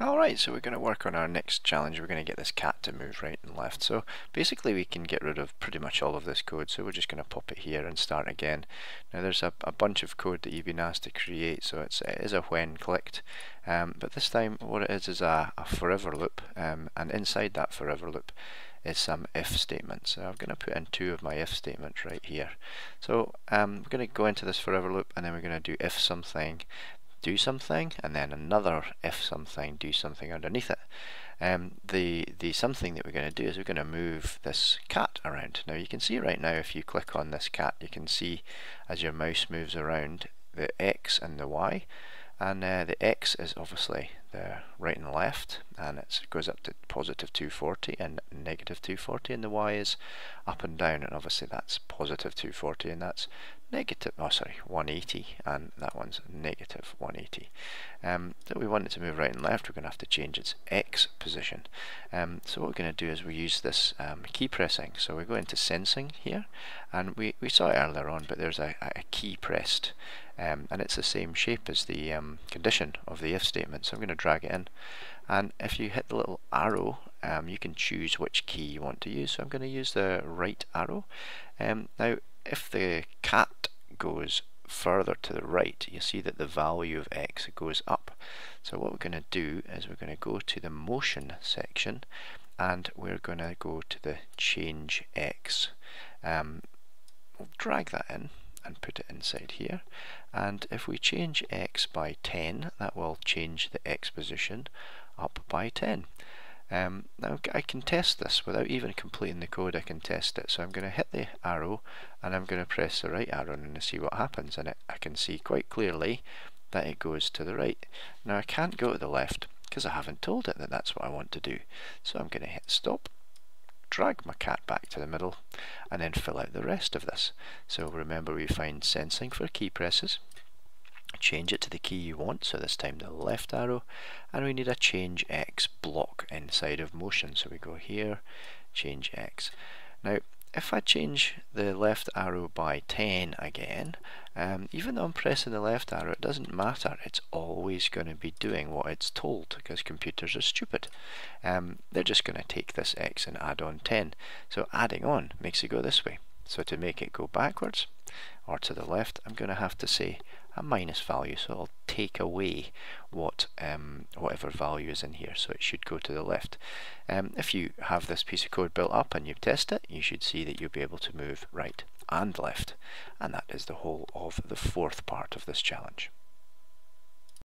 Alright, so we're going to work on our next challenge. We're going to get this cat to move right and left. So basically we can get rid of pretty much all of this code. So we're just going to pop it here and start again. Now there's a, a bunch of code that you've been asked to create. So it's, it is a when clicked. Um, but this time what it is is a, a forever loop. Um, and inside that forever loop is some if statements. So I'm going to put in two of my if statements right here. So um, we're going to go into this forever loop and then we're going to do if something do something and then another if something do something underneath it. Um, the the something that we're going to do is we're going to move this cat around. Now you can see right now if you click on this cat you can see as your mouse moves around the X and the Y and uh, the X is obviously the right and left and it goes up to positive 240 and negative 240 and the Y is up and down and obviously that's positive 240 and that's negative, oh sorry, 180 and that one's negative 180. Um, so we want it to move right and left, we're going to have to change its X position. Um, so what we're going to do is we use this um, key pressing. So we go into sensing here and we, we saw it earlier on but there's a, a key pressed um, and it's the same shape as the um, condition of the if statement. So I'm going to drag it in and if you hit the little arrow um, you can choose which key you want to use. So I'm going to use the right arrow. Um, now if the cat goes further to the right you see that the value of x goes up so what we're going to do is we're going to go to the motion section and we're going to go to the change x um, we'll drag that in and put it inside here. And if we change x by 10 that will change the x position up by 10 um, now I can test this without even completing the code. I can test it. So I'm going to hit the arrow and I'm going to press the right arrow and see what happens and it, I can see quite clearly that it goes to the right. Now I can't go to the left because I haven't told it that that's what I want to do. So I'm going to hit stop drag my cat back to the middle and then fill out the rest of this. So remember we find sensing for key presses change it to the key you want, so this time the left arrow, and we need a change X block inside of motion. So we go here, change X. Now, if I change the left arrow by 10 again, um, even though I'm pressing the left arrow, it doesn't matter. It's always going to be doing what it's told because computers are stupid. Um, they're just going to take this X and add on 10. So adding on makes it go this way. So to make it go backwards or to the left, I'm going to have to say a minus value so I'll take away what um, whatever value is in here so it should go to the left. Um, if you have this piece of code built up and you test it you should see that you'll be able to move right and left and that is the whole of the fourth part of this challenge.